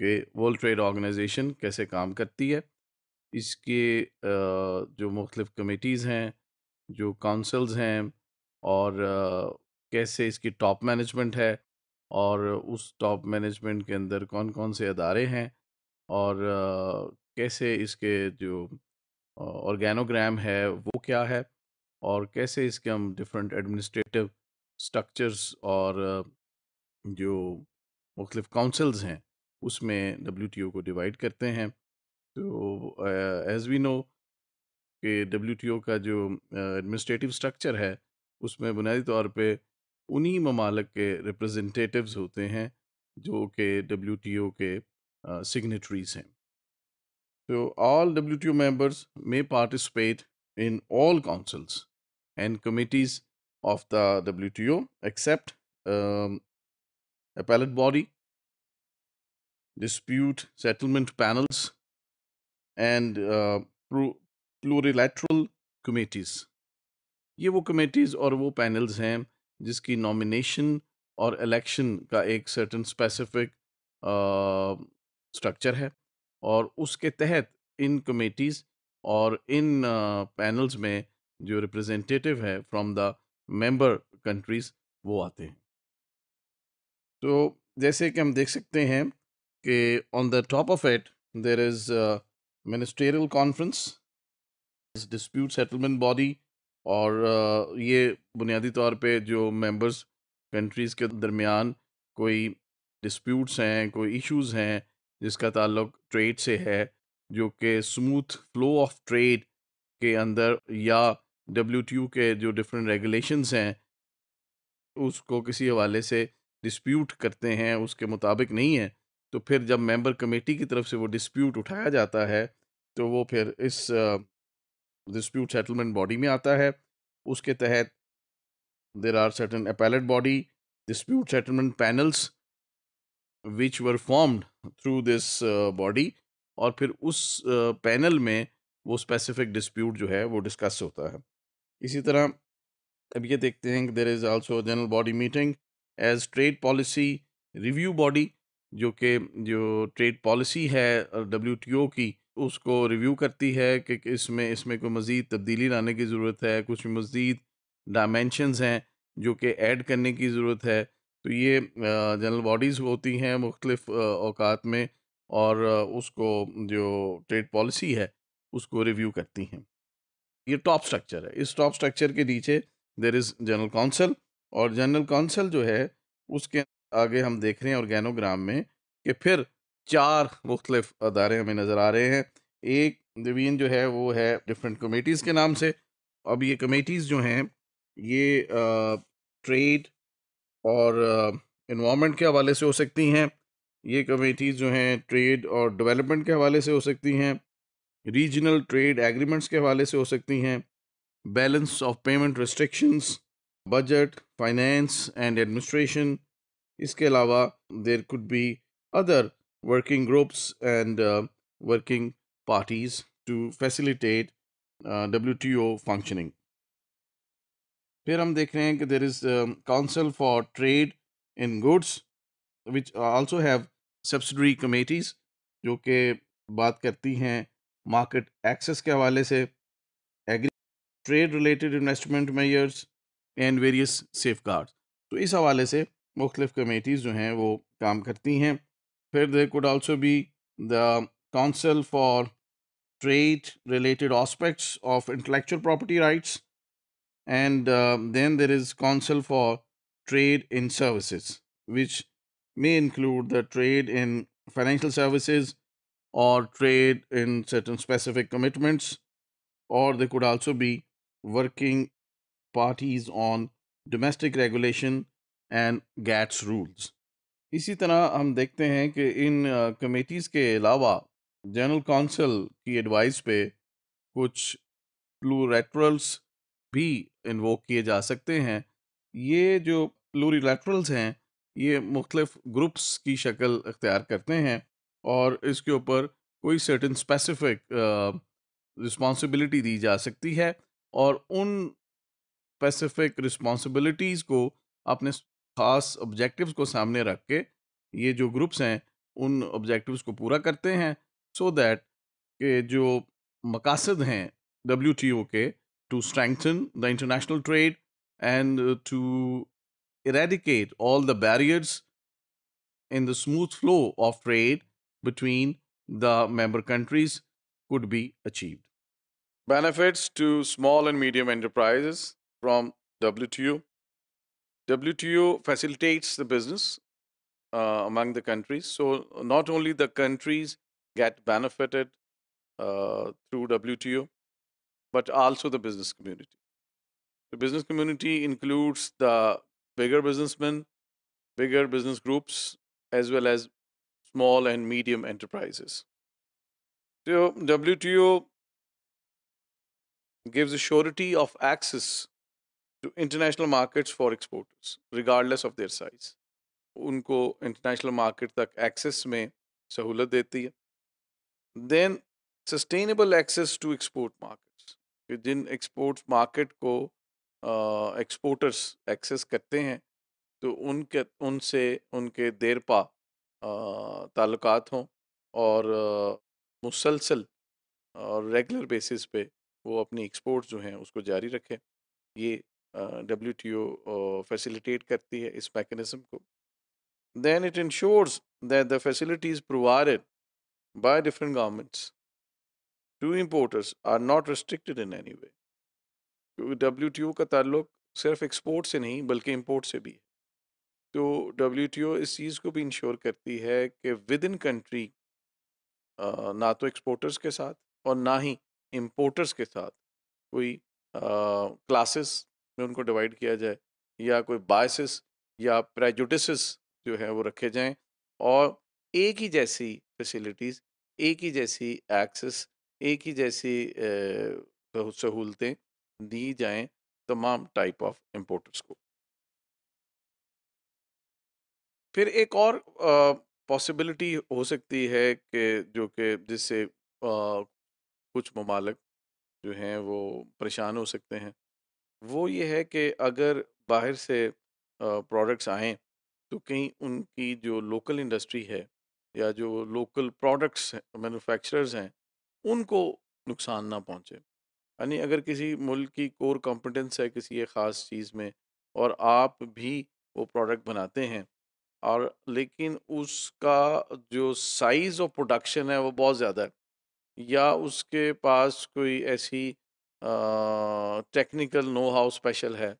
कि world trade organisation कैसे काम करती है, इसके जो मुख्तलिफ़ कमेटीज़ हैं, जो काउंसल्स हैं और कैसे इसकी टॉप मैनेजमेंट है और उस टॉप मैनेजमेंट के अंदर कौन कौन से अदारे हैं और कैसे इसके जो ऑर्गेनोग्राम है वो क्या है और कैसे इसके हम डिफरेंट एडमिनिस्ट्रेटिव स्ट्रक्चर्स और जो मुख्तलिफ़ काउंसल्स हैं उसमें डब्ल्यूटीओ को डिवाइड करते हैं। तो एज़ वी नो कि डब्ल्यू का जो एडमिनिस्ट्रेटिव uh, स्ट्रक्चर है उसमें बुनियादी तौर पे उन्हीं ममालक के रिप्रेजेंटेटिव्स होते हैं जो कि डब्ल्यू के सिग्नेटरीज uh, हैं। तो all W members may participate in all councils and committees of the WTO except um, appellate body, dispute settlement panels, and uh, plurilateral committees. ये वो कमेटीज़ और वो पैनल्स हैं जिसकी नॉमिनेशन और इलेक्शन का एक सर्टन स्पेसिफिक स्ट्रक्चर है और उसके तहत इन कमेटीज़ और इन पैनल्स में जो रिप्रेजेंटेटिव है फ्रॉम द मेंबर कंट्रीज़ वो आते हैं तो जैसे कि हम देख सकते हैं कि on the top of it there is ministerial conference dispute settlement body और uh, ये बुनियादी तौर पे जो मेंबर्स कंट्रीज़ के दरमियान कोई डिस्प्यूट्स हैं कोई इश्यूज़ हैं जिसका ताल्लुक ट्रेड से है जो कि स्मूथ फ्लो ऑफ़ ट्रेड के अंदर या डब्ल्यू के जो डिफरेंट रेगुलेशंस हैं उसको किसी हवाले से डिस्प्यूट करते हैं उसके मुताबिक नहीं है। तो फिर जब मेंबर कमेटी की तरफ़ से वो डिस्प्यूट उठाया जाता है तो वो फिर इस डिस्प्यूट सेटलमेंट बॉडी में आता है। उसके तहत there are certain appellate body dispute settlement panels which were formed through this body और फिर उस पैनल uh, में वो स्पेसिफिक डिस्प्यूट जो है वो डिस्कस होता है। इसी तरह अब ये देखते हैं कि there is also general body meeting as trade policy review body जो कि, जो ट्रेड पॉलिसी है डब्ल्यूटीओ की, उसको रिव्यू करती है कि इसमें इसमें कोई मज़ीद तब्दीली लाने की ज़रूरत है, कुछ मज़ीद डायमेंशंस हैं जो कि ऐड करने की ज़रूरत है। तो ये जनरल बॉडीज़ होती हैं मुख्तलिफ़ अवकात में और उसको, जो ट्रेड पॉलिसी है, उसको रिव्यू करती हैं। ये टॉप स्ट्रक्चर है। इस टॉप स्ट्रक्चर के नीचे देर इज़ जनरल काउंसिल और जनरल काउंसिल जो है, उसके आगे हम देख रहे हैं ऑर्गेनोग्राम में कि फिर चार मुख्तलिफ़ अदारे हमें नज़र आ रहे हैं। एक डिवीज़न जो है, वो है डिफरेंट कमेटीज़ के नाम से। अब ये कमेटीज़ जो हैं, ये ट्रेड और इन्वामेंट के हवाले से हो सकती हैं। ये कमेटीज़ जो हैं ट्रेड और डेवलपमेंट के हवाले से हो सकती हैं। रीजनल ट्रेड एग्रीमेंट्स के हवाले से हो सकती हैं। Balance of payment restrictions budget finance and administration इसके अलावा there could be other working groups and working parties to facilitate W T O functioning फिर हम देख रहे हैं कि there is council for trade in goods which also have subsidiary committees जो कि बात करती हैं मार्केट एक्सेस के हवाले से agri trade related investment measures and various safeguard तो इस हवाले से मुख्तलिफ़ कमेटीज़ जो हैं वो काम करती हैं। फिर they could also be the council for trade related aspects of intellectual property rights and then there is council for trade in services which may include the trade in financial services or trade in certain specific commitments, or they could also be working parties on domestic regulation and GATS rules इसी तरह हम देखते हैं कि इन committees के अलावा general council की advice पे कुछ प्लूरेटरल्स भी इन्वोक किए जा सकते हैं। ये जो प्लूरिलेटरल्स हैं, ये मुख्तफ ग्रुप्स की शक्ल अख्तियार करते हैं और इसके ऊपर कोई सर्टन स्पेसिफिक रिस्पॉन्सिबिलिटी दी जा सकती है और उन स्पेसिफिक रिस्पॉन्सिबिलिटीज़ को अपने खास ऑब्जेक्टिव्स को सामने रख के ये जो ग्रुप्स हैं, उन ऑब्जेक्टिव्स को पूरा करते हैं सो so दैट के जो मकासद हैं डब्ल्यू टी ओ के to strengthen the international trade and to eradicate all the barriers in the smooth flow of trade between the member countries could be achieve benefits to small and medium enterprises from W T O WTO facilitates the business uh, among the countries. So not only the countries get benefited uh, through WTO, but also the business community. The business community includes the bigger businessmen, bigger business groups, as well as small and medium enterprises. So WTO gives a surety of access to international markets for exporters, regardless of their size. उनको international market तक access में सहूलत देती है then sustainable access to export markets Jin export market को exporters access करते हैं तो उनके उनसे उनके देर पा ताल्लुकात हों और मुसलसल और रेगुलर बेसिस पे वो अपनी एक्सपोर्ट्स जो हैं उसको जारी रखें ये डब्ल्यू टी ओ फैसिलिटेट करती है इस मैकेनिज़्म को then it ensures that the facilities provided by different governments to importers are not restricted in any way. क्योंकि डब्ल्यू टी ओ का ताल्लुक सिर्फ़ एक्सपोर्ट से नहीं, बल्कि इम्पोर्ट से भी है तो डब्ल्यू टी ओ इस चीज़ को भी इंश्योर करती है कि विद इन कंट्री ना तो एक्सपोर्टर्स के साथ और ना ही इम्पोर्टर्स के साथ कोई क्लासेस में उनको डिवाइड किया जाए, या कोई बायसिस या प्रेजुडिस जो है वो रखे जाएँ और एक ही जैसी फैसिलिटीज़, एक ही जैसी एक्सेस, एक ही जैसी सहूलतें दी जाएँ तमाम टाइप ऑफ़ इम्पोर्टर्स को। फिर एक और पॉसिबिलिटी हो सकती है कि जो कि जिससे कुछ ममालक जो हैं वो परेशान हो सकते हैं। वो ये है कि अगर बाहर से प्रोडक्ट्स आएँ तो कहीं उनकी जो लोकल इंडस्ट्री है या जो लोकल प्रोडक्ट्स मैन्युफैक्चरर्स हैं, उनको नुकसान ना पहुँचे। यानी अगर किसी मुल्क की कोर कॉम्पिटेंस है किसी एक ख़ास चीज़ में और आप भी वो प्रोडक्ट बनाते हैं और लेकिन उसका जो साइज़ ऑफ़ प्रोडक्शन है वो बहुत ज़्यादा है या उसके पास कोई ऐसी टेक्निकल नो हाउ स्पेशल है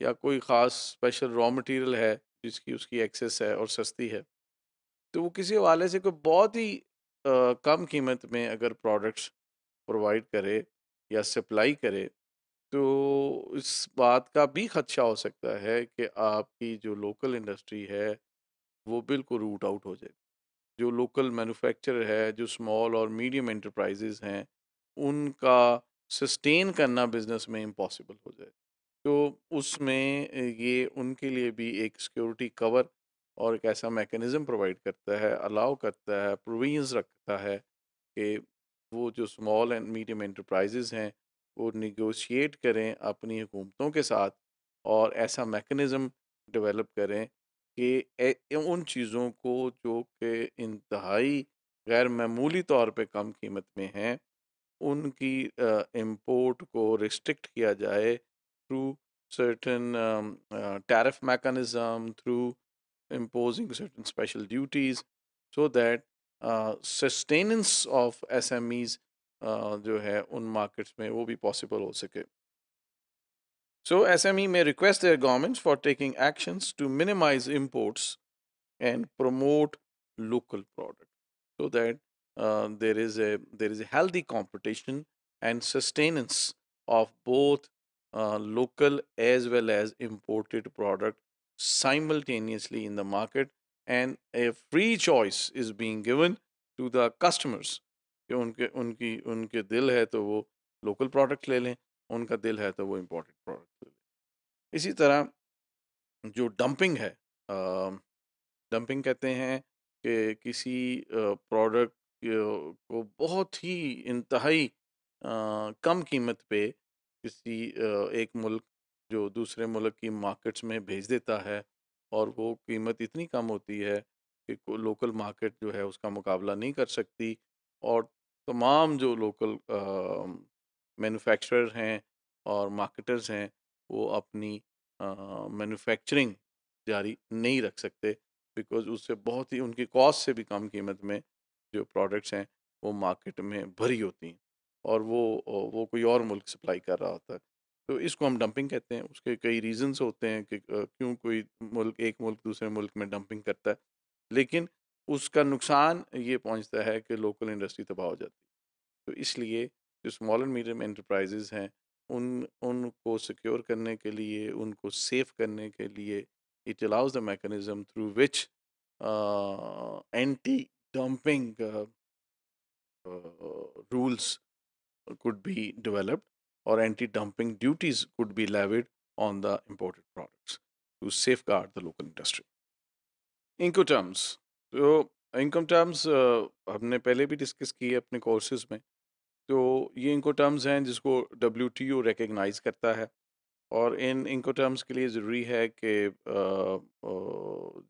या कोई ख़ास स्पेशल रॉ मटेरियल है जिसकी उसकी एक्सेस है और सस्ती है। तो वो किसी वाले से कोई बहुत ही आ, कम कीमत में अगर प्रोडक्ट्स प्रोवाइड करे या सप्लाई करे तो इस बात का भी खदशा हो सकता है कि आपकी जो लोकल इंडस्ट्री है वो बिल्कुल रूट आउट हो जाए। जो लोकल मैन्युफैक्चरर है जो स्मॉल और मीडियम इंटरप्राइजेज़ हैं उनका सस्टेन करना बिज़नेस में इम्पॉसिबल हो जाए। तो उसमें ये उनके लिए भी एक सिक्योरिटी कवर और एक ऐसा मैकेनिज़्म प्रोवाइड करता है अलाउ करता है प्रोविजंस रखता है कि वो जो स्मॉल एंड मीडियम इंटरप्राइजेज़ हैं, वो निगोशिएट करें अपनी हुकूमतों के साथ और ऐसा मैकेनिज़्म डेवलप करें कि उन चीज़ों को जो कि इंतहाई गैर मामूली तौर पे कम कीमत में हैं उनकी इंपोर्ट को रिस्ट्रिक्ट किया जाए through certain tariff mechanism through imposing certain special duties so that sustenance of S M Es जो है उन मार्केट्स में वो भी पॉसिबल हो सके। सो एस एम ई में रिक्वेस्ट है governments for taking actions to minimise imports and promote local product so that uh, there is a there is a healthy competition and sustenance of both uh, local as well as imported product simultaneously in the market and a free choice is being given to the customers कि उनके उनकी उनके दिल है तो वो local product ले लें उनका दिल है तो वो इम्पोर्टेड प्रोडक्ट ले लें इसी तरह जो डंपिंग है डंपिंग कहते हैं कि किसी प्रोडक्ट को बहुत ही इंतहाई कम कीमत पे किसी एक मुल्क जो दूसरे मुल्क की मार्केट्स में भेज देता है और वो कीमत इतनी कम होती है कि लोकल मार्केट जो है उसका मुकाबला नहीं कर सकती और तमाम जो लोकल मैन्युफैक्चरर हैं और मार्केटर्स हैं वो अपनी मैन्युफैक्चरिंग जारी नहीं रख सकते बिकॉज़ उससे बहुत ही उनकी कॉस्ट से भी कम कीमत में जो प्रोडक्ट्स हैं वो मार्केट में भरी होती हैं और वो वो कोई और मुल्क सप्लाई कर रहा होता है। तो इसको हम डंपिंग कहते हैं। उसके कई रीजंस होते हैं कि क्यों कोई मुल्क एक मुल्क दूसरे मुल्क में डंपिंग करता है। लेकिन उसका नुकसान ये पहुँचता है कि लोकल इंडस्ट्री तबाह हो जाती है। तो इसलिए जो स्मॉल एंड मीडियम एंटरप्राइजेज हैं उन उनको सिक्योर करने के लिए उनको सेफ़ करने के लिए it allows the mechanism through which uh, anti-dumping uh, uh, rules could be developed or anti-dumping duties could be levied on the imported products to safeguard the local industry. Incoterms. तो income terms हमने पहले भी discuss किए अपने courses में तो ये इनको टर्म्स हैं जिसको डब्ल्यू टी ओ रिकगनाइज़ करता है और इन इनको टर्म्स के लिए ज़रूरी है कि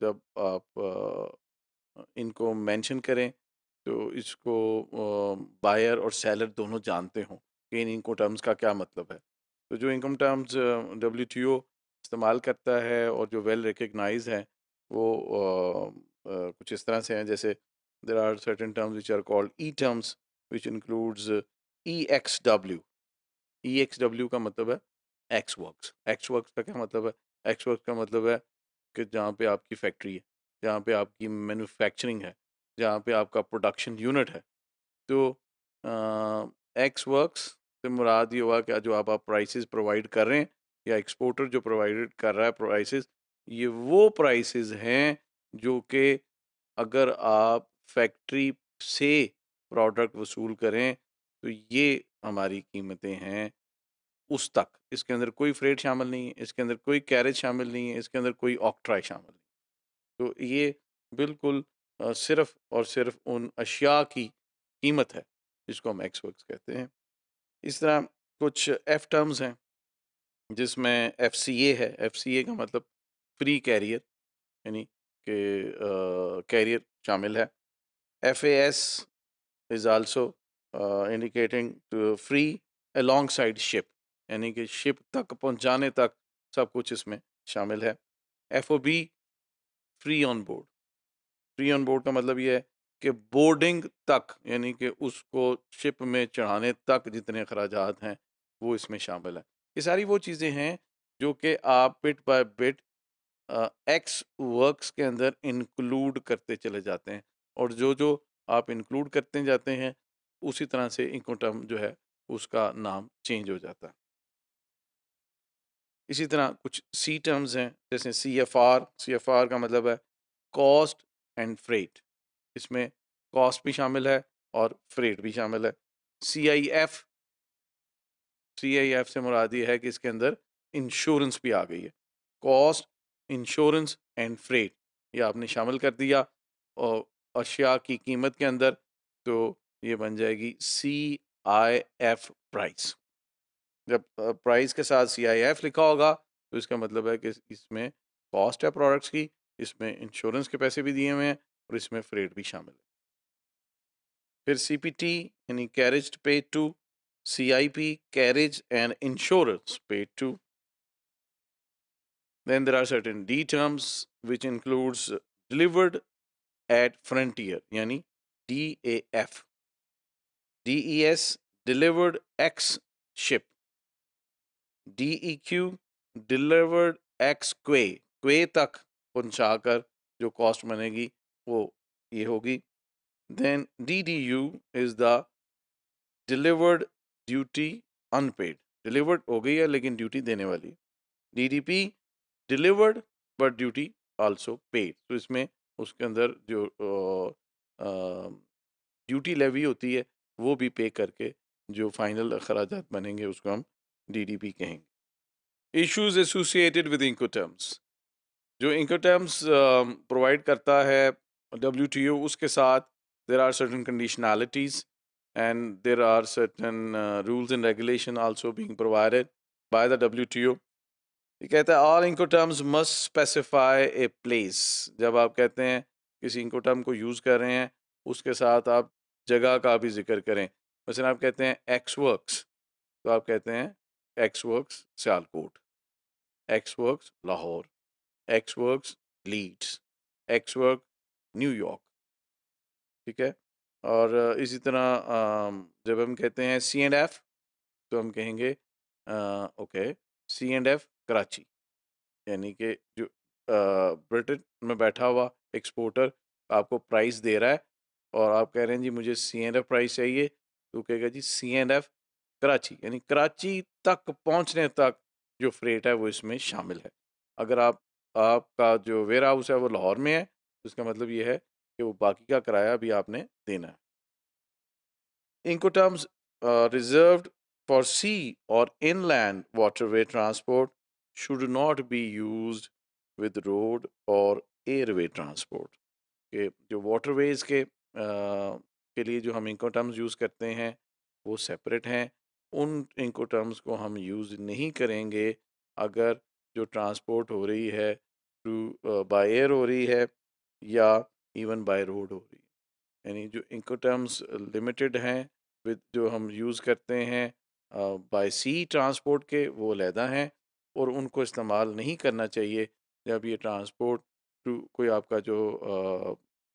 जब आप इनको मेंशन करें तो इसको बायर और सेलर दोनों जानते हों कि इन इनको टर्म्स का क्या मतलब है। तो जो income terms W T O इस्तेमाल करता है और जो वेल रिकगनाइज हैं वो आ, आ, कुछ इस तरह से हैं जैसे there are certain terms which are called E terms which includes E X W. E X W का मतलब है एक्स वर्क्स। एक्स वर्क्स का क्या मतलब है? एक्स वर्क्स का मतलब है कि जहाँ पे आपकी फैक्ट्री है। जहाँ पे आपकी मैन्युफैक्चरिंग है, जहाँ पे आपका प्रोडक्शन यूनिट है। तो एक्स वर्क्स से मुराद ये हुआ कि जो आप आप प्राइसेस प्रोवाइड कर रहे हैं या एक्सपोर्टर जो प्रोवाइड कर रहा है प्राइसेस ये वो प्राइसेस हैं जो कि अगर आप फैक्ट्री से प्रोडक्ट वसूल करें तो ये हमारी कीमतें हैं उस तक। इसके अंदर कोई फ्रेट शामिल नहीं है, इसके अंदर कोई कैरेज शामिल नहीं है, इसके अंदर कोई ऑक्ट्राई शामिल तो ये बिल्कुल सिर्फ़ और सिर्फ़ उन अशिया की कीमत है, जिसको हम एक्स वर्क्स कहते हैं। इस तरह कुछ एफ़ टर्म्स हैं, जिसमें एफ़ सी ए है। एफ़ सी ए का मतलब फ्री कैरियर यानी कि कैरियर शामिल है। F A S is also indicating to free alongside ship यानी कि शिप तक पहुँचाने तक सब कुछ इसमें शामिल है। F O B free on board. Free on board का मतलब ये है कि बोर्डिंग तक, यानी कि उसको शिप में चढ़ाने तक जितने अखराज हैं, वो इसमें शामिल है। ये सारी वो चीज़ें हैं जो कि आप bit by bit ex works के अंदर इंक्लूड करते चले जाते हैं और जो जो आप इंक्लूड करते जाते हैं, उसी तरह से इनको टर्म जो है, उसका नाम चेंज हो जाता है। इसी तरह कुछ सी टर्म्स हैं, जैसे C F R C F R का मतलब है कॉस्ट एंड फ्रेट इसमें कॉस्ट भी शामिल है और फ्रेट भी शामिल है। सी I F C I F से मुराद ये है कि इसके अंदर इंश्योरेंस भी आ गई है। कॉस्ट इंश्योरेंस एंड फ्रेट ये आपने शामिल कर दिया और अशिया की कीमत के अंदर तो ये बन जाएगी सी आई एफ़ प्राइस जब प्राइस के साथ सी आई एफ़ लिखा होगा तो इसका मतलब है कि इसमें कॉस्ट है प्रोडक्ट्स की, इसमें इंश्योरेंस के पैसे भी दिए हुए हैं और इसमें फ्रेड भी शामिल है। फिर सी पी टी यानी carriage pay to C I P carriage and insurance pay to then there are certain D terms which includes delivered at frontier yani DAF DES delivered X ship. DEQ delivered ex quay quay तक पहुंचाकर जो cost बनेगी, वो ये होगी। Then D D U is the delivered duty unpaid delivered हो गई है, लेकिन ड्यूटी देने वाली D D P delivered but duty also paid तो इसमें उसके अंदर जो ड्यूटी लेवी होती है, वो भी पे करके जो फाइनल अखराज बनेंगे, उसको हम डीडीपी कहेंगे। इश्यूज़ एसोसिएटेड विद इंकोटर्म्स जो इंकोटर्म्स प्रोवाइड करता है डब्ल्यू उसके साथ there are certain conditionalities and there are certain rules and regulation also being provided by the W ये कहता है all Incoterms must specify a place जब आप कहते हैं, किसी इंकोटर्म को यूज़ कर रहे हैं, उसके साथ आप जगह का भी ज़िक्र करें। मसलन आप कहते हैं एक्स वर्क्स तो आप कहते हैं ex works Sialkot ex works Lahore ex works Leeds ex work New York ठीक है? और इसी तरह जब हम कहते हैं सी एंड एफ़ तो हम कहेंगे okay C and F Karachi. यानी कि जो ब्रिटेन में बैठा हुआ एक्सपोर्टर आपको प्राइस दे रहा है और आप कह रहे हैं, जी, मुझे सी एंड एफ़ प्राइस चाहिए। तो कहेगा, जी सी एंड एफ़ कराची, यानी कराची तक पहुँचने तक जो फ्रेट है, वो इसमें शामिल है। अगर आप, आपका जो वेयर हाउस है, वो लाहौर में है तो इसका मतलब ये है कि वो बाकी का किराया भी आपने देना है। इनको टर्म्स रिज़र्व फॉर सी और inland waterway transport should not be used with road और एयर वे ट्रांसपोर्ट के जो वाटरवेज के के लिए जो हम इनकम टर्म्स यूज़ करते हैं, वो सेपरेट हैं। उन Incoterms को हम यूज़ नहीं करेंगे। अगर जो ट्रांसपोर्ट हो रही है थ्रू बाय एयर हो रही है या इवन बाय रोड हो रही है। यानी जो इंकोटर्म्स लिमिटेड हैं विद जो हम यूज़ करते हैं बाय सी ट्रांसपोर्ट के वो लहदा हैं और उनको इस्तेमाल नहीं करना चाहिए। जब ये ट्रांसपोर्ट टू कोई आपका जो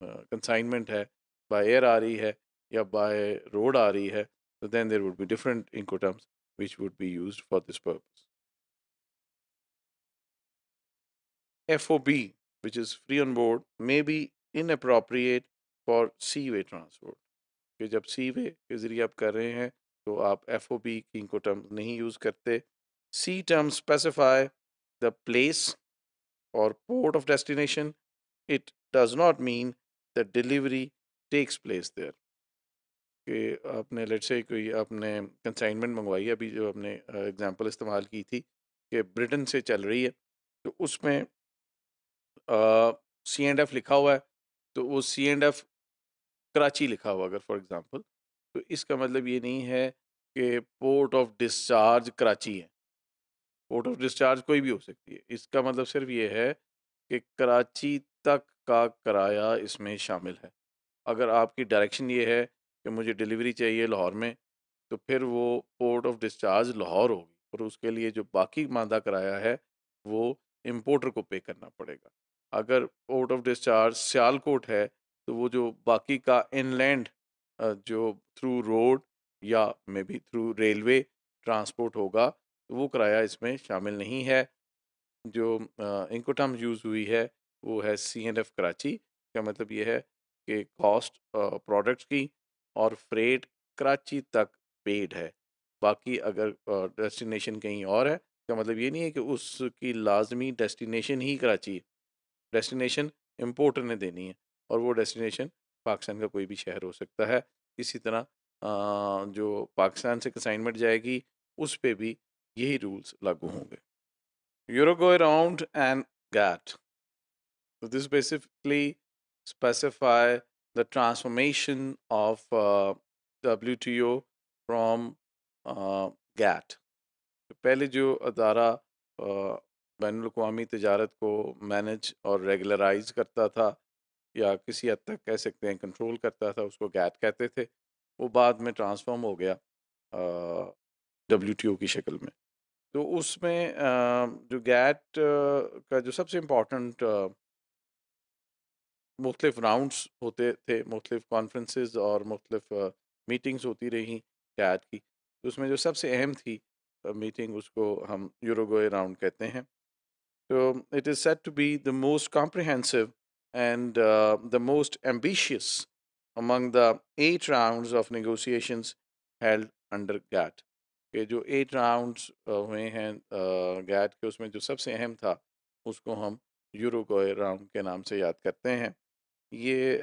कंसाइनमेंट है बाय एयर आ रही है या बाय रोड आ रही है तो then there would be different Incoterms which would be used for this purpose FOB, which is free on board, may be inappropriate for seaway transport. कि जब सी वे के ज़रिए आप कर रहे हैं तो आप एफ़ ओ बी की को टर्म नहीं यूज़ करते। C term specify the place और port of destination it does not mean the delivery takes place there कि आपने लेट से कोई आपने कंसाइनमेंट मंगवाई है, अभी जो आपने एग्जांपल इस्तेमाल की थी कि ब्रिटेन से चल रही है तो उसमें सी एंड एफ़ लिखा हुआ है तो वो सी एंड एफ़ कराची लिखा हुआ अगर फॉर एग्ज़ाम्पल तो इसका मतलब ये नहीं है कि पोर्ट ऑफ़ डिस्चार्ज कराची है। पोर्ट ऑफ़ डिस्चार्ज कोई भी हो सकती है। इसका मतलब सिर्फ़ ये है कि कराची तक का किराया इसमें शामिल है। अगर आपकी डायरेक्शन ये है कि मुझे डिलीवरी चाहिए लाहौर में तो फिर वो पोर्ट ऑफ़ डिस्चार्ज लाहौर होगी, और उसके लिए जो बाकी मादा किराया है, वो इम्पोर्टर को पे करना पड़ेगा। अगर पोर्ट ऑफ़ डिस्चार्ज सियालकोट है तो वो जो बाकी का इनलैंड जो थ्रू रोड या may be through railway transport होगा तो वो किराया इसमें शामिल नहीं है। जो इनकोटम यूज़ हुई है, वो है सी एन एफ़ कराची का मतलब ये है कि कॉस्ट प्रोडक्ट्स की और फ्रेट कराची तक पेड है। बाकी अगर डेस्टिनेशन कहीं और है का मतलब ये नहीं है कि उसकी लाजमी डेस्टिनेशन ही कराची है। डेस्टिनेशन इम्पोर्टर ने देनी है और वो डेस्टिनेशन पाकिस्तान का कोई भी शहर हो सकता है। इसी तरह जो पाकिस्तान से असाइनमेंट जाएगी, उस पर भी यही रूल्स लागू होंगे। Uruguay round and GATT. This basically specify transformation of W T O from GATT पहले जो अदारा बैन अवी तजारत को मैनेज और रेगुलराइज करता था, या किसी हद तक कह सकते हैं कंट्रोल करता था, उसको गैट कहते थे, वो बाद में ट्रांसफॉर्म हो गया डब्ल्यू टी ओ की शक्ल में। तो उसमें जो गैट का जो सबसे इम्पोर्टेंट मुख्तलिफ़ राउंड्स होते थे, मुख्तलिफ़ कॉन्फ्रेंसेस और मुख्तलिफ़ मीटिंग्स होती रही गैट की। तो उसमें जो सबसे अहम थी मीटिंग उसको हम यूरोगोए राउंड कहते हैं। तो it is set to be the most comprehensive and the most ambitious among the eight rounds of negotiations held under GATT. के जो एट राउंड्स हुए हैं गैट के उसमें जो सबसे अहम था, उसको हम यूरोगोए राउंड के नाम से याद करते हैं। ये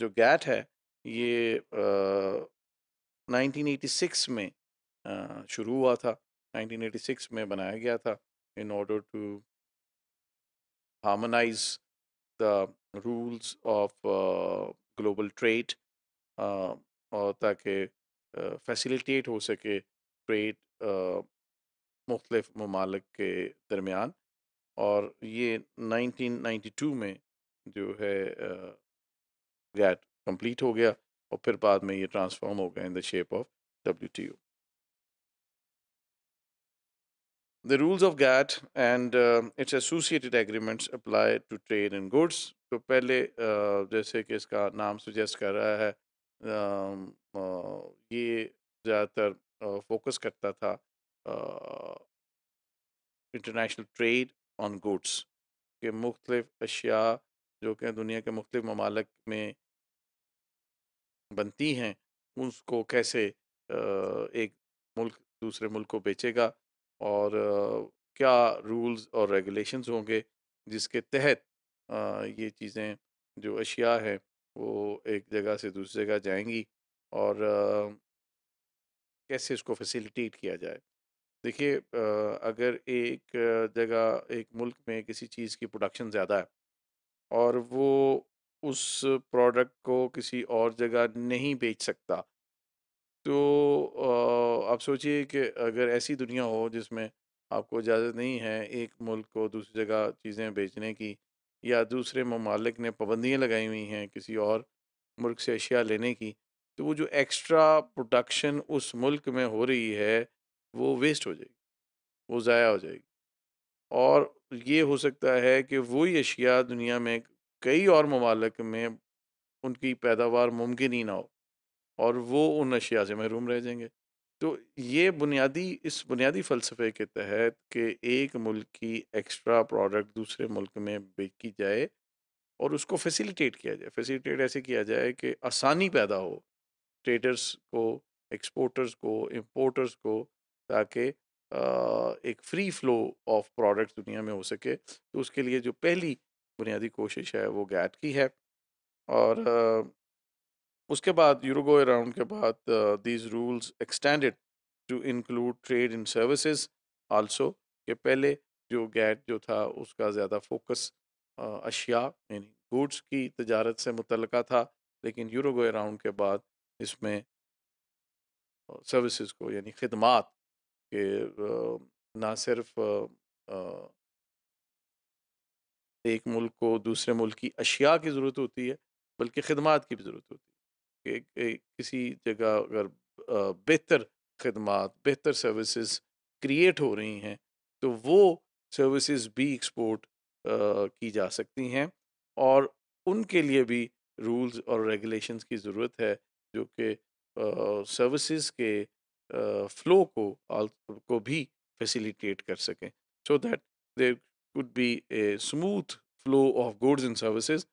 जो गैट है ये 1986 में शुरू हुआ था। 1986 में बनाया गया था in order to harmonise of uh, global trade uh, और ताकि फैसिलिटेट हो सके ट्रेड मुख्तलिफ़ ममालिक के दरमियान। और ये 1992 में जो है गैट कंप्लीट हो गया और फिर बाद में ये ट्रांसफॉर्म हो गया in the shape of W T O rules of GATT and uh, its associated agreements apply to trade in goods. तो पहले uh, जैसे कि इसका नाम सुजेस्ट कर रहा है um, uh, ये ज़्यादातर फोकस uh, करता था इंटरनेशनल ट्रेड ऑन गुड्स के मुख्तलिफ़ अशिया जो कि दुनिया के मुख्तलिफ़ ममालक में बनती हैं, उसको कैसे एक मुल्क दूसरे मुल्क को बेचेगा और क्या रूल्स और रेगुलेशंस होंगे जिसके तहत ये चीज़ें जो अशिया है, वो एक जगह से दूसरी जगह जाएँगी और कैसे इसको फैसिलिटेट किया जाए। देखिए अगर एक जगह, एक मुल्क में किसी चीज़ की प्रोडक्शन ज़्यादा है और वो उस प्रोडक्ट को किसी और जगह नहीं बेच सकता। तो आप सोचिए कि अगर ऐसी दुनिया हो जिसमें आपको इजाज़त नहीं है एक मुल्क को दूसरी जगह चीज़ें बेचने की या दूसरे ममालिक ने पाबंदियाँ लगाई हुई हैं किसी और मुल्क से अशिया लेने की तो वो जो एक्स्ट्रा प्रोडक्शन उस मुल्क में हो रही है, वो वेस्ट हो जाएगी, वो ज़ाया हो जाएगी। और ये हो सकता है कि वही अशिया दुनिया में कई और ममालक में उनकी पैदावार मुमकिन ही ना हो और वो उन अशिया से महरूम रह जाएँगे। तो ये बुनियादी, इस बुनियादी फ़लसफ़े के तहत कि एक मुल्क की एक्स्ट्रा प्रोडक्ट दूसरे मुल्क में बेची जाए और उसको फैसिलिटेट किया जाए, फैसिलिटेट ऐसे किया जाए कि आसानी पैदा हो, ट्रेडर्स को, एक्सपोर्टर्स को, इम्पोर्टर्स को, ताकि एक फ्री फ़्लो ऑफ़ प्रोडक्ट्स दुनिया में हो सके तो उसके लिए जो पहली बुनियादी कोशिश है वो गैट की है। और उसके बाद यूरोगो अराउंड के बाद these rules extended to include trade in services also कि पहले जो गैट जो था उसका ज़्यादा फोकस अशिया यानी गुड्स की तजारत से मुतल था लेकिन यूरोगो अराउंड के बाद इसमें सर्विसेज़ को यानी खदमात के ना सिर्फ़ एक मुल्क को दूसरे मुल्क की अशिया की ज़रूरत होती है, बल्कि खदमात की भी ज़रूरत होती है। कि किसी जगह अगर बेहतर खदमात, बेहतर सर्विसेज़ क्रिएट हो रही हैं तो वो सर्विसेज़ भी एक्सपोर्ट की जा सकती हैं और उनके लिए भी रूल्स और रेगुलेशंस की ज़रूरत है, जो कि सर्विसेज़ के फ्लो को को भी फैसिलिटेट कर सकें। So that there could be a smooth flow of goods and services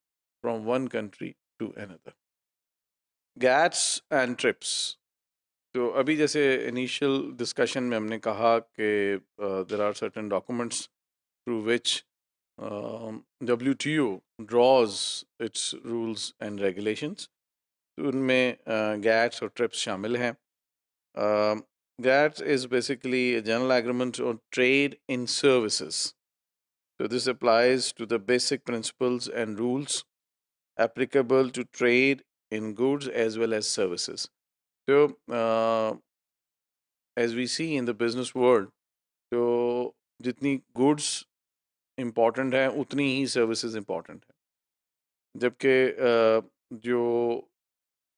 from one country to another GATS and TRIPS तो अभी जैसे इनिशियल डिस्कशन में हमने कहा कि there are certain documents through which W T O draws its rules and regulations उनमें GATS और TRIPS शामिल हैं। GATS is basically general agreement on trade in services So this applies to the basic principles and rules applicable to trade in goods as well as services. So uh, as we see in the business world, तो जितनी goods important है उतनी ही services important है जबकि uh, जो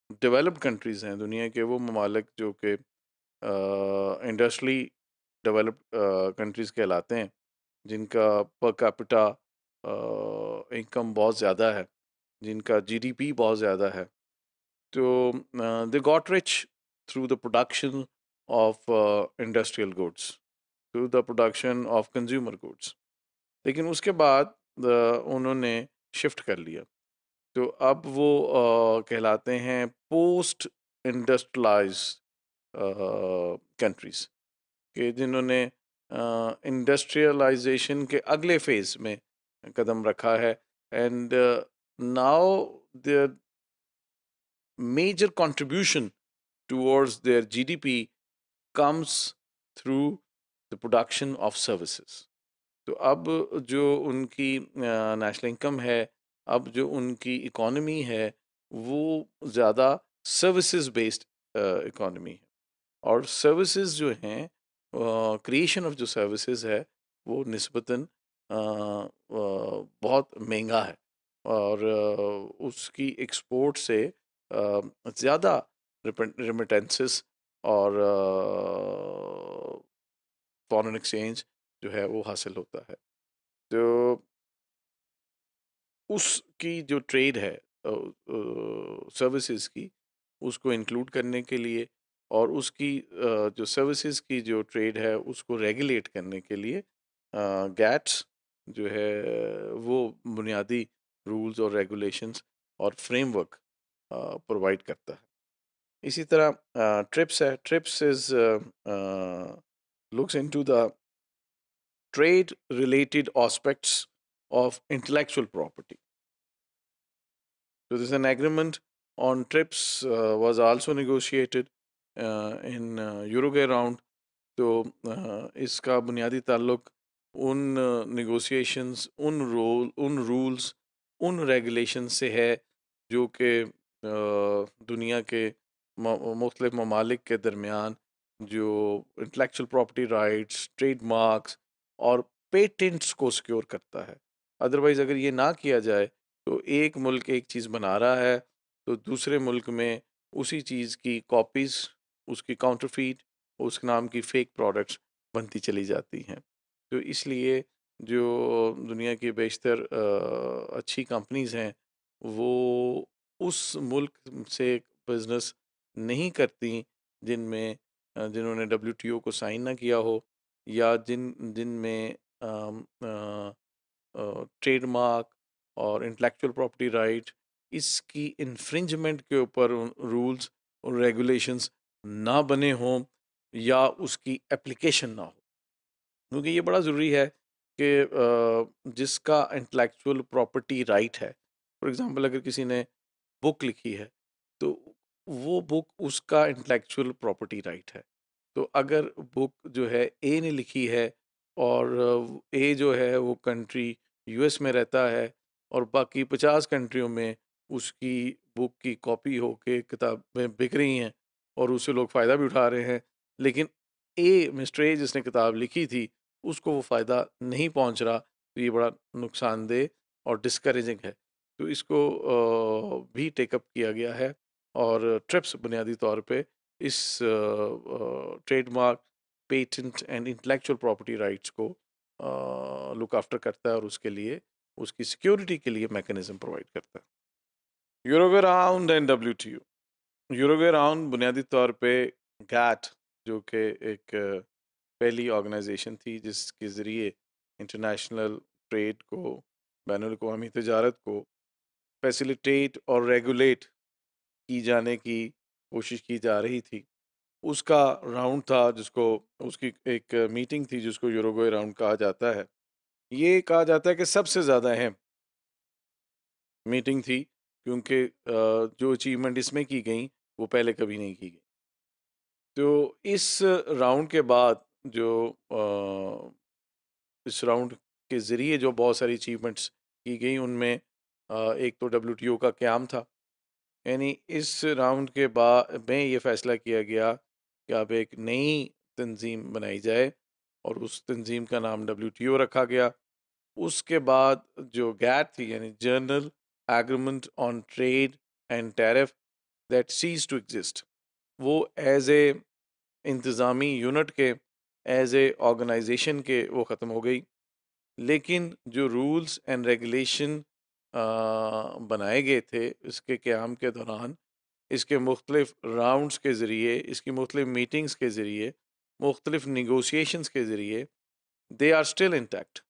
developed countries हैं दुनिया के, वो ममालिक जो कि इंडस्ट्री डेवलप्ड कंट्रीज़ कहलाते हैं, जिनका पर कैपिटा इनकम बहुत ज़्यादा है, जिनका जीडीपी बहुत ज़्यादा है। तो they got rich through the production of industrial goods through the production of consumer goods लेकिन उसके बाद उन्होंने शिफ्ट कर लिया। तो अब वो आ, कहलाते हैं पोस्ट इंडस्ट्रलाइज कंट्रीज़ के जिन्होंने इंडस्ट्रियलाइजेशन के अगले फ़ेज़ में कदम रखा है। And now their major contribution towards their GDP comes through the production of services. तो अब जो उनकी नेशनल इनकम है अब जो उनकी इकॉनमी है, वो ज़्यादा सर्विसेज़ बेस्ड इकॉनमी है। और सर्विसेज़ जो हैं क्रिएशन ऑफ़ जो सर्विसेज़ है, वो नस्बता बहुत महँगा है। और उसकी एक्सपोर्ट से ज़्यादा रिमिटेंसेस और फॉरेन एक्सचेंज जो है, वो हासिल होता है। तो उसकी जो ट्रेड है सर्विसेज़ की, उसको इंक्लूड करने के लिए और उसकी जो सर्विसेज़ की जो ट्रेड है, उसको रेगुलेट करने के लिए गैट्स जो है, वो बुनियादी रूल्स और रेगुलेशंस और फ्रेमवर्क प्रोवाइड करता है। इसी तरह ट्रिप्स है, TRIPS is looks into the trade related aspects of intellectual property. So there's an agreement on TRIPS uh, was also negotiated uh, in uh, Uruguay round. तो इसका बुनियादी ताल्लुक उन नेगोशिएशंस उन रोल उन रूल्स उन रेगुलेशन से है जो कि दुनिया के मुख्तलिफ़ ममालिक के दरमियान जो इंटेलेक्चुअल प्रॉपर्टी राइट्स ट्रेडमार्क्स और पेटेंट्स को सिक्योर करता है अदरवाइज़ अगर ये ना किया जाए तो एक मुल्क एक चीज़ बना रहा है तो दूसरे मुल्क में उसी चीज़ की कॉपीज़ उसकी काउंटरफीट उस नाम की फ़ेक प्रोडक्ट्स बनती चली जाती हैं। तो इसलिए जो दुनिया की बेशतर अच्छी कंपनीज़ हैं, वो उस मुल्क से बिज़नेस नहीं करती जिनमें जिन्होंने डब्ल्यू को साइन ना किया हो, या जिन, जिनमें ट्रेडमार्क और इंटेलेक्चुअल प्रॉपर्टी राइट इसकी इन्फ्रिंजमेंट के ऊपर रूल्स और रेगुलेशंस ना बने हों या उसकी एप्लीकेशन ना हो। क्योंकि ये बड़ा ज़रूरी है कि जिसका इंटेलेक्चुअल प्रॉपर्टी राइट है फॉर एग्ज़ाम्पल अगर किसी ने बुक लिखी है तो वो बुक उसका इंटेलेक्चुअल प्रॉपर्टी राइट है। तो अगर बुक जो है ए ने लिखी है और ए जो है वो कंट्री यूएस में रहता है और बाकी पचास कंट्रियों में उसकी बुक की कॉपी होके किताबें बिक रही हैं और उससे लोग फ़ायदा भी उठा रहे हैं। लेकिन ए मिस्टर ए जिसने किताब लिखी थी, उसको वो फ़ायदा नहीं पहुँच रहा। तो ये बड़ा नुकसानदेह और डिस्करेजिंग है। तो इसको भी टेकअप किया गया है और ट्रिप्स बुनियादी तौर पे इस trademark patent and intellectual property rights को लुक आफ्टर करता है और उसके लिए, उसकी सिक्योरिटी के लिए मैकेनिज्म प्रोवाइड करता है। Uruguay round and W T U Uruguay round बुनियादी तौर पे गैट जो कि एक पहली ऑर्गेनाइजेशन थी, जिसके ज़रिए इंटरनेशनल ट्रेड को बैन अवी तजारत को फैसिलिटेट और रेगुलेट की जाने की कोशिश की जा रही थी। उसका राउंड था जिसको उसकी एक मीटिंग थी जिसको यूरोगोए राउंड कहा जाता है। ये कहा जाता है कि सबसे ज़्यादा अहम मीटिंग थी क्योंकि जो अचीवमेंट इसमें की गई, वो पहले कभी नहीं की गई। तो इस राउंड के बाद जो इस राउंड के ज़रिए जो बहुत सारी अचीवमेंट्स की गई, उनमें एक तो डब्ल्यूटीओ का क्याम था। यानी इस राउंड के बाद में ये फ़ैसला किया गया कि अब एक नई तंजीम बनाई जाए और उस तंजीम का नाम डब्ल्यू टी ओ रखा गया। उसके बाद जो गैट थी, यानी general agreement on trade and tariff that ceased to exist, वो एज ए इंतज़ामी यूनिट के, एज ए ऑर्गेनाइजेशन के वो ख़त्म हो गई। लेकिन जो रूल्स एंड रेगुलेशन बनाए गए थे, इसके क़्याम के दौरान इसके मुख्तलिफ़ राउंड्स के ज़रिए इसकी मुख्तलिफ़ मीटिंग्स के ज़रिए मुख्तलिफ़ नगोशिएशंस के ज़रिए दे आर स्टिल इंटैक्ट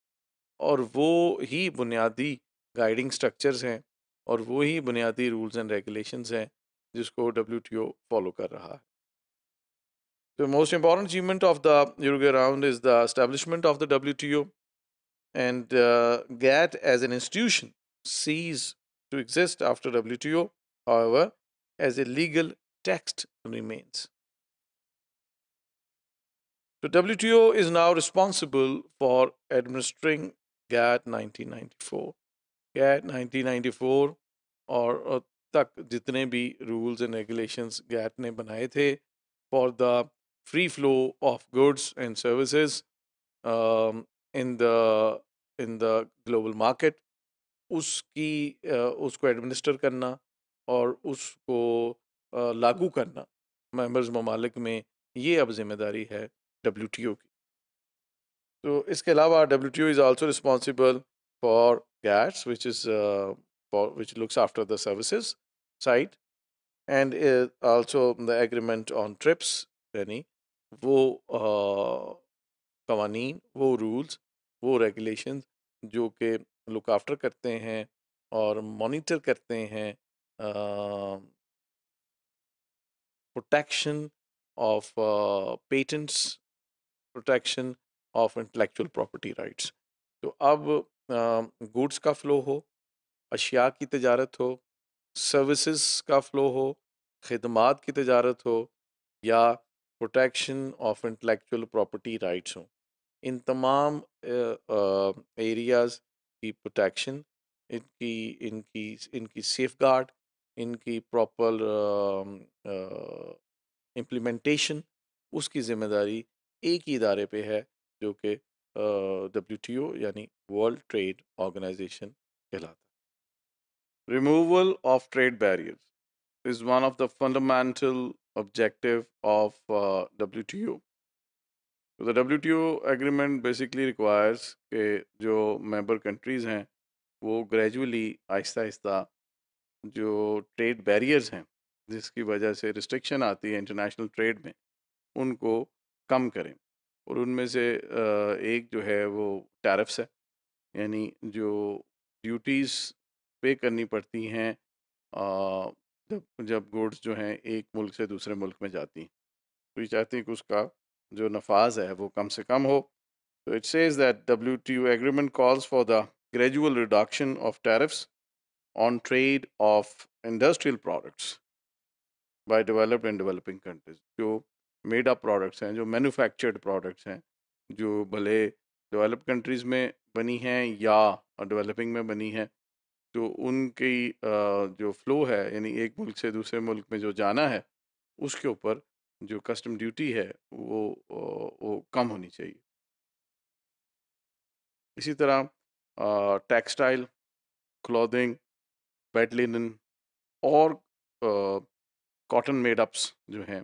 और वो ही बुनियादी गाइडिंग स्ट्रक्चर्स हैं और वो ही बुनियादी रूल्स एंड रेगुलेशंस हैं जिसको डब्ल्यू टी ओ फॉलो कर रहा है most important achievement of the Uruguay round is the establishment of the WTO and uh, GATT as an institution ceased to exist after WTO. However, as a legal text remains. The WTO is now responsible for administering GATT 1994. GATT 1994 और तक जितने भी rules and regulations GATT ने बनाए थे for the free flow of goods and services um, in the in the global market उसकी अ, उसको administer करना और उसको लागू करना, मेंबर्स ममालिक में ये अब ज़िम्मेदारी है डब्ल्यू की। तो इसके अलावा W T O is also responsible for GATS which is which looks after the services side and also the agreement on TRIPS यानी वो कवानीन वो रूल्स वो रेगुलेशन जो कि लुक आफ्टर करते हैं और मॉनिटर करते हैं protection of patents protection of intellectual property rights तो अब गुड्स का फ़्लो हो, अशिया की तजारत हो सर्विसेज़ का फ़्लो हो, खदमात की तजारत हो, या protection of intellectual property rights हों। इन तमाम एरियाज़ की प्रोटेक्शन इनकी इनकी इनकी सेफ़ गार्ड इनकी प्रॉपर इम्प्लीमेंटेशन उसकी ज़िम्मेदारी एक ही इदारे पे है जो कि डब्ल्यू टी ओ यानी वर्ल्ड ट्रेड ऑर्गेनाइजेशन कहलाता है removal of trade barriers is one of the fundamental objective of objective of uh, WTO. So the WTO agreement basically requires कि जो member countries हैं वो gradually आहिस्ता आहिस्ता जो ट्रेड बैरियर्स हैं, जिसकी वजह से रिस्ट्रिक्शन आती है इंटरनेशनल ट्रेड में, उनको कम करें। और उनमें से एक जो है वो टैरिफ्स है, यानी जो ड्यूटीज़ पे करनी पड़ती हैं जब जब गुड्स जो हैं एक मुल्क से दूसरे मुल्क में जाती हैं। तो ये चाहते हैं कि उसका जो नफाज है वो कम से कम हो। तो it says that W T U agreement calls for the gradual reduction of tariffs on trade of industrial products by developed and developing countries जो मेड अप प्रोडक्ट्स हैं, जो मैन्युफैक्चर्ड प्रोडक्ट्स हैं, जो भले डेवलप कंट्रीज़ में बनी हैं या डेवलपिंग में बनी हैं तो उनकी जो फ़्लो है, यानी एक मुल्क से दूसरे मुल्क में जो जाना है, उसके ऊपर जो कस्टम ड्यूटी है, वो वो कम होनी चाहिए। इसी तरह टेक्सटाइल क्लॉथिंग बेड लिनन और कॉटन मेडअप्स जो हैं,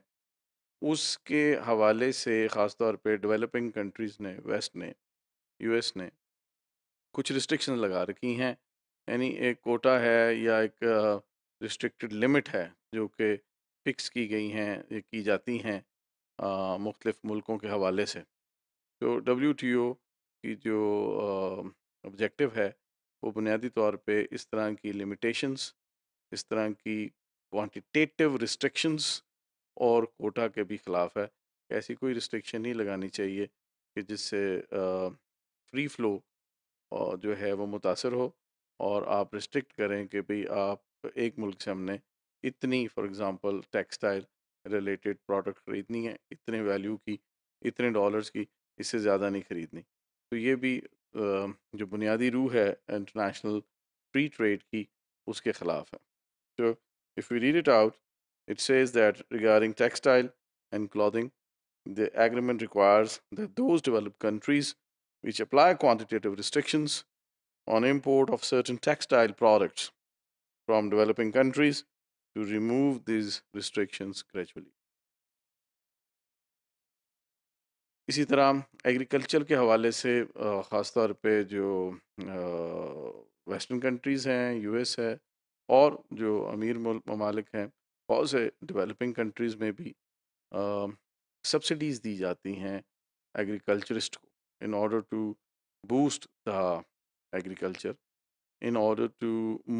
उसके हवाले से ख़ास तौर पे डेवलपिंग कंट्रीज़ ने, वेस्ट ने, यूएस ने कुछ रिस्ट्रिक्शन लगा रखी हैं। यानी एक कोटा है या एक रिस्ट्रिक्टेड लिमिट है जो कि फ़िक्स की गई हैं की जाती हैं मुख्तलिफ़ मुल्कों के हवाले से। तो डब्ल्यू टी ओ की जो ऑब्जेक्टिव है वो बुनियादी तौर पे इस तरह की लिमिटेशंस इस तरह की क्वांटिटेटिव रिस्ट्रिक्शंस और कोटा के भी ख़िलाफ़ है। ऐसी कोई रिस्ट्रिक्शन नहीं लगानी चाहिए कि जिससे फ्री फ़्लो जो है वो मुतासर हो और आप रिस्ट्रिक्ट करें कि भाई आप एक मुल्क से हमने इतनी for example textile related product ख़रीदनी है, इतने वैल्यू की, इतने डॉलर्स की, इससे ज़्यादा नहीं ख़रीदनी। तो ये भी जो बुनियादी रूह है इंटरनेशनल फ्री ट्रेड की उसके ख़िलाफ़ है तो if you read it out It says that regarding textile and clothing, the agreement requires that those developed countries which apply quantitative restrictions on import of certain textile products from developing countries to remove these restrictions gradually. इसी तरह agriculture के हवाले से ख़ास तौर पे जो western countries हैं, यूएस है और जो अमीर ममालिक हैं, बहुत से डेवलपिंग कंट्रीज़ में भी सब्सिडीज़ दी जाती हैं एग्रीकल्चरिस्ट को, in order to boost the agriculture, in order to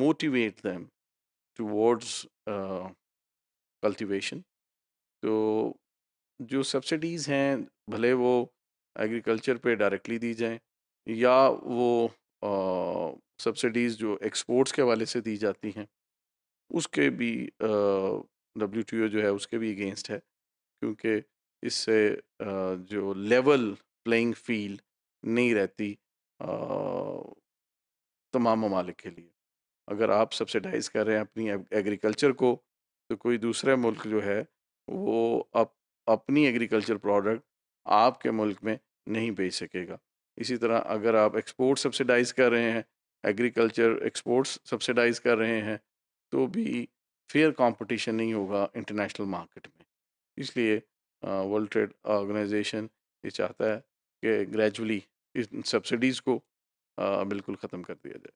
motivate them towards cultivation. तो जो सब्सिडीज़ हैं भले वो एग्रीकल्चर पे डायरेक्टली दी जाएँ या वो सब्सिडीज़ जो एक्सपोर्ट्स के हवाले से दी जाती हैं उसके भी डब्ल्यू टी ओ जो है उसके भी अगेंस्ट है। क्योंकि इससे जो लेवल प्लेइंग फ़ील्ड नहीं रहती तमाम ममालिक के लिए। अगर आप सब्सिडाइज कर रहे हैं अपनी एग्रीकल्चर को तो कोई दूसरा मुल्क जो है वो अप, अपनी एग्रीकल्चर प्रोडक्ट आपके मुल्क में नहीं बेच सकेगा। इसी तरह अगर आप एक्सपोर्ट सब्सिडाइज कर रहे हैं एग्रीकल्चर एक्सपोर्ट्स सब्सिडाइज कर रहे हैं तो भी फेयर कंपटीशन नहीं होगा इंटरनेशनल मार्केट में। इसलिए वर्ल्ड ट्रेड ऑर्गेनाइजेशन ये चाहता है कि ग्रेजुअली इन सब्सिडीज़ को आ, बिल्कुल ख़त्म कर दिया जाए।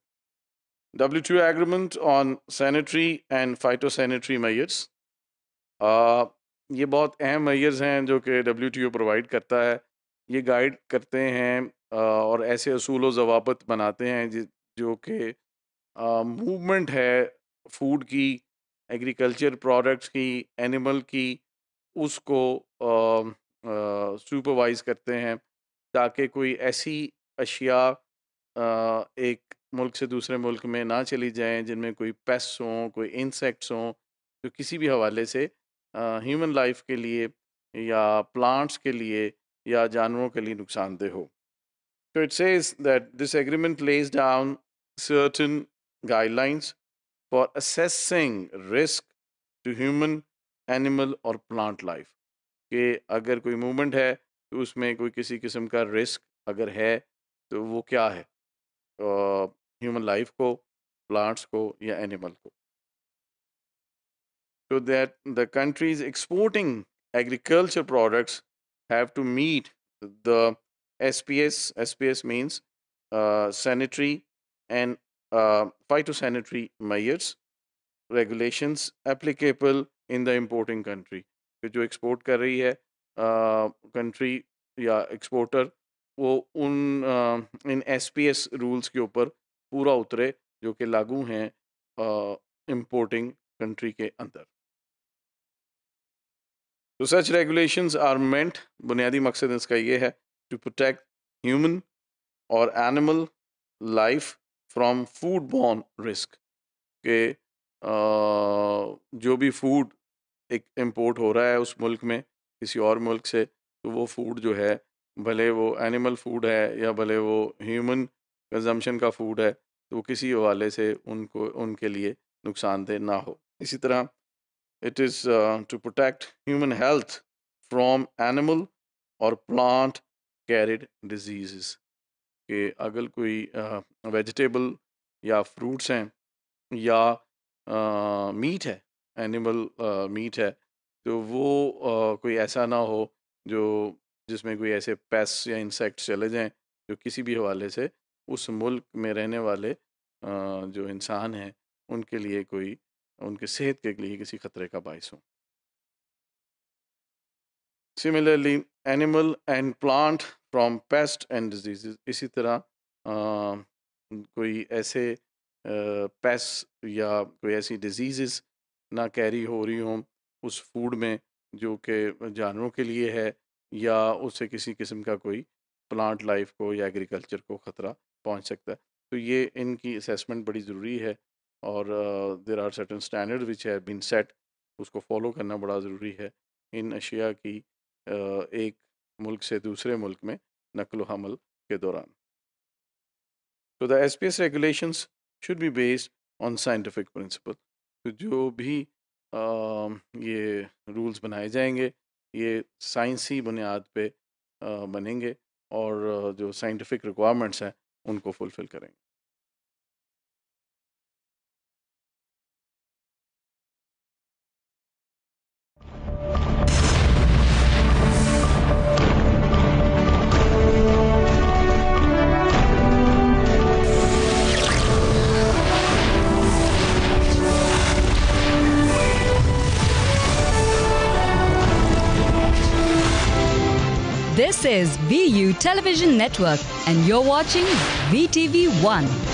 W WTO agreement on sanitary and phytosanitary measures. ये बहुत अहम मेजर्स हैं जो कि डब्ल्यू प्रोवाइड करता है। ये गाइड करते हैं और ऐसे असूल जवाबत बनाते हैं जो कि मूवमेंट है फ़ूड की एग्रीकल्चर प्रोडक्ट्स की एनिमल की, उसको सुपरवाइज करते हैं ताकि कोई ऐसी अशिया एक मुल्क से दूसरे मुल्क में ना चली जाएँ जिनमें कोई पेस्ट हों, कोई इंसेक्ट्स हों, जो किसी भी हवाले से ह्यूमन लाइफ के लिए या प्लांट्स के लिए या जानवरों के लिए नुकसानदेह हो। तो it says that this agreement lays down certain guidelines for assessing risk to human animal और प्लांट लाइफ कि अगर कोई मूवमेंट है तो उसमें कोई किसी किस्म का रिस्क अगर है तो वो क्या है? ह्यूमन uh, लाइफ को प्लांट्स को या एनिमल को। So that the countries exporting agriculture products have to meet the SPS. SPS means uh, sanitary and uh, phytosanitary measures, regulations applicable in the importing country. जो export कर रही है uh, या exporter वो उन इन एस पी एस रूल्स के ऊपर पूरा उतरे जो कि लागू हैं इंपोर्टिंग कंट्री के अंदर तो सच रेगुलेशंस आर मेंट बुनियादी मकसद इसका ये है टू प्रोटेक्ट ह्यूमन और animal life from food borne risk के जो भी फ़ूड एक इम्पोर्ट हो रहा है उस मुल्क में, किसी और मुल्क से तो वो फ़ूड जो है, भले वो एनिमल फ़ूड है या भले वो ह्यूमन कंजम्पशन का फ़ूड है तो किसी हवाले से उनको, उनके लिए नुकसानदेह ना हो। इसी तरह it is to protect human health from animal और प्लांट कैरिड डिज़ीज़ कि अगर कोई वेजिटेबल uh, या फ्रूट्स हैं या मीट uh, है एनिमल मीट uh, है तो वो uh, कोई ऐसा ना हो जो जिसमें कोई ऐसे पेस्ट या इंसेक्ट्स चले जाएँ जो किसी भी हवाले से उस मुल्क में रहने वाले जो इंसान हैं उनके लिए कोई उनके सेहत के लिए किसी ख़तरे का बायस हो। Similarly animal and plant from pest and disease इसी तरह आ, कोई ऐसे पेस्ट या कोई ऐसी डिज़ीज़ ना कैरी हो रही हों उस फ़ूड में जो कि जानवरों के लिए है या उससे किसी किस्म का कोई प्लांट लाइफ को या एग्रीकल्चर को ख़तरा पहुँच सकता है। तो ये इनकी असेसमेंट बड़ी ज़रूरी है। और there are certain standard which has been set उसको फॉलो करना बड़ा ज़रूरी है। इन अशिया की uh, एक मुल्क से दूसरे मुल्क में नकल हमल के दौरान। तो the S P S regulations should be based on scientific principle तो जो भी uh, ये रूल्स बनाए जाएँगे ये साइंसी बुनियाद पे बनेंगे और जो साइंटिफिक रिक्वायरमेंट्स हैं उनको फुलफ़िल करेंगे। This is VU Television Network, and you're watching VTV1.